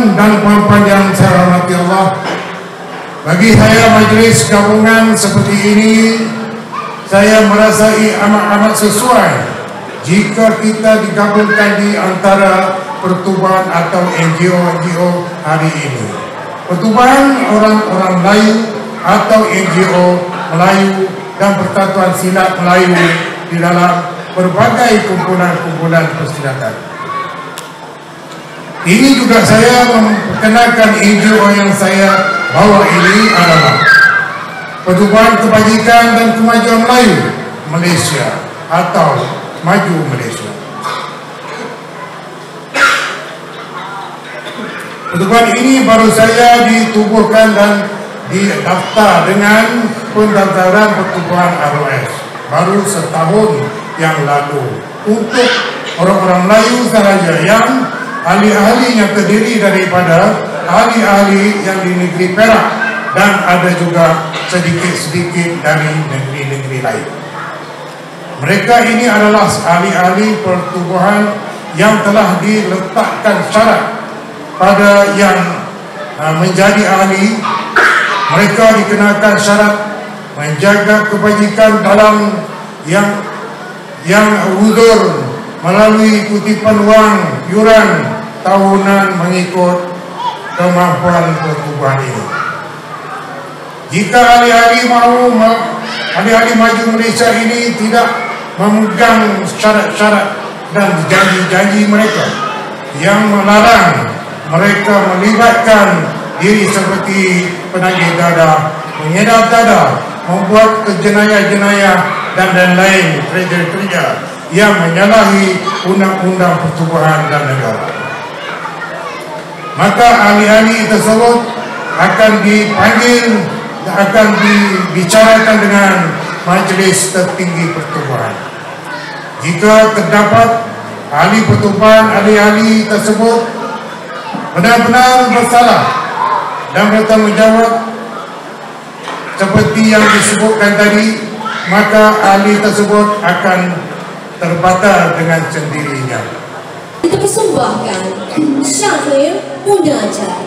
Dan puan-puan yang saya hormati Allah Bagi saya majlis gabungan seperti ini Saya merasai amat-amat sesuai Jika kita digabungkan di antara pertubuhan atau NGO-NGO hari ini Pertubuhan orang-orang Melayu atau NGO Melayu dan Persatuan Silat Melayu di dalam berbagai kumpulan-kumpulan persilatan. Ini juga saya memperkenalkan NGO yang saya bawa ini adalah Pertubuhan Kebajikan dan Kemajuan Melayu Malaysia atau Maju Malaysia. Pertubuhan ini baru saya ditubuhkan dan didaftar dengan pendaftaran pertubuhan ROS baru setahun yang lalu untuk orang-orang Melayu sahaja yang ahli-ahli yang terdiri daripada ahli-ahli yang di negeri Perak dan ada juga sedikit-sedikit dari negeri-negeri lain. Mereka ini adalah ahli-ahli pertubuhan yang telah diletakkan syarat pada yang uh, menjadi ahli mereka dikenakan syarat menjaga kebajikan dalam yang yang uzur melalui kutipan wang yuran tahunan mengikut kemampuan pertubuhan ini. Jika ahli-ahli mahu ahli-ahli maju Malaysia ini tidak memegang syarat-syarat dan janji-janji mereka yang melarang mereka melibatkan diri seperti penagih dada, pengedap dada, membuat jenayah-jenayah dan lain-lain kerja-kerja yang menyalahi undang-undang pertubuhan dan negara. Maka ahli-ahli tersebut akan dipanggil dan akan dibicarakan dengan majlis tertinggi pertubuhan. Jika terdapat ahli pertubuhan, ahli-ahli tersebut benar-benar bersalah dan bertanggungjawab seperti yang disebutkan tadi, maka ahli tersebut akan terbatal dengan sendirinya. Kita persembahkan Syahir Munajat.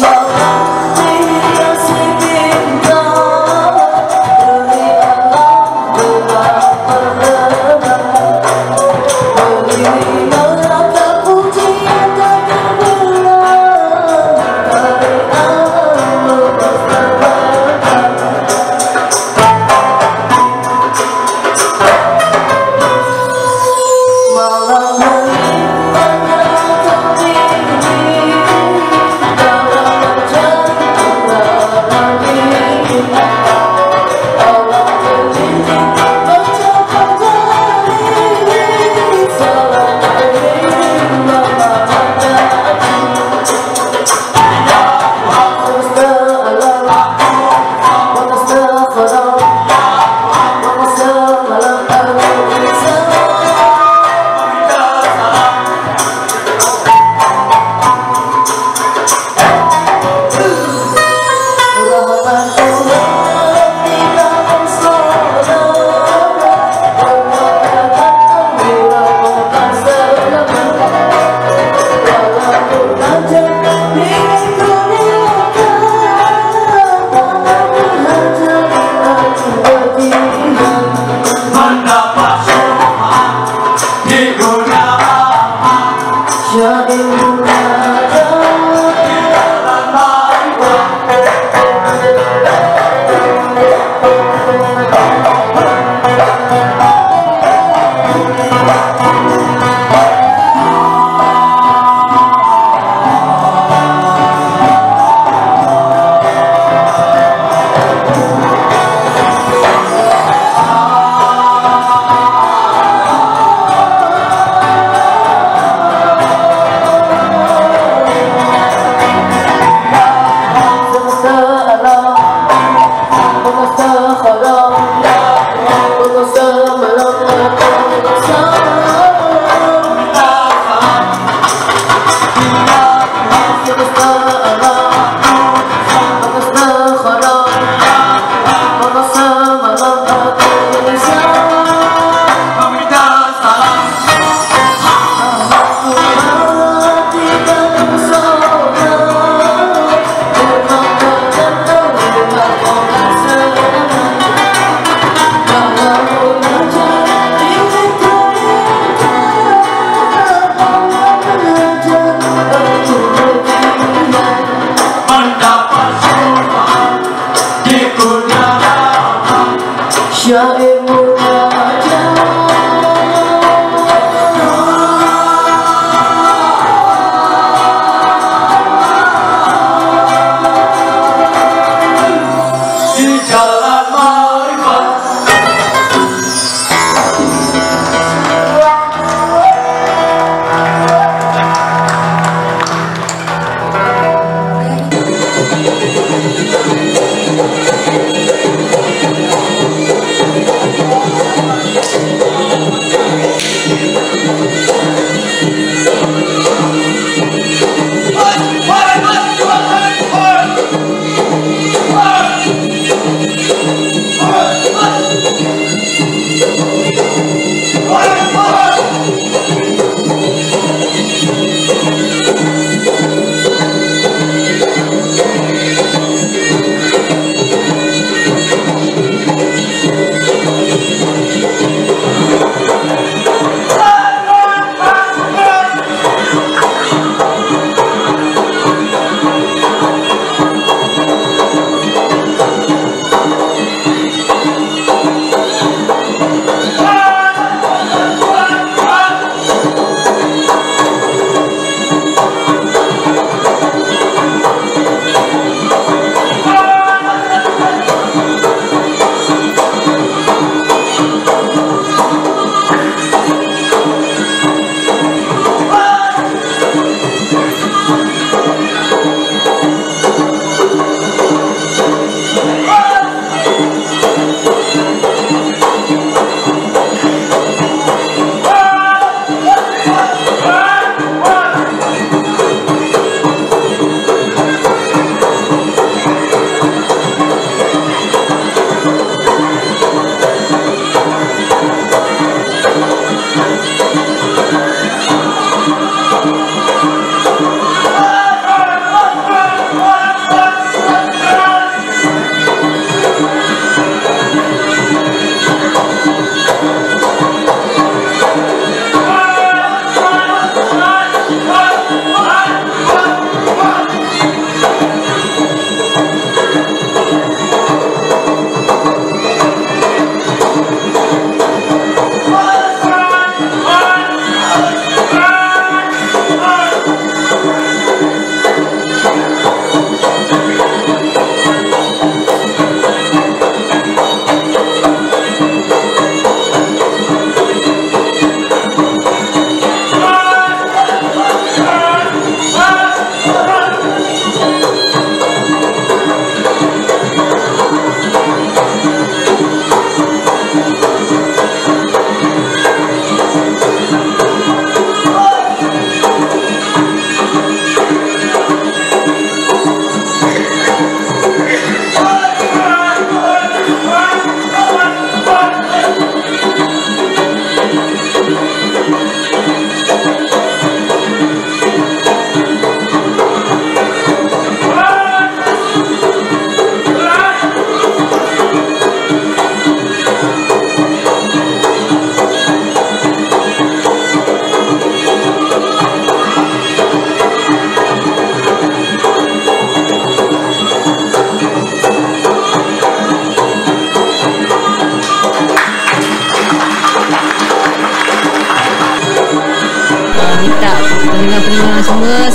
love.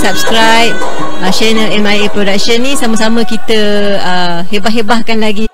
Subscribe uh, channel MIA Production ni. Sama-sama kita uh, hebah-hebahkan lagi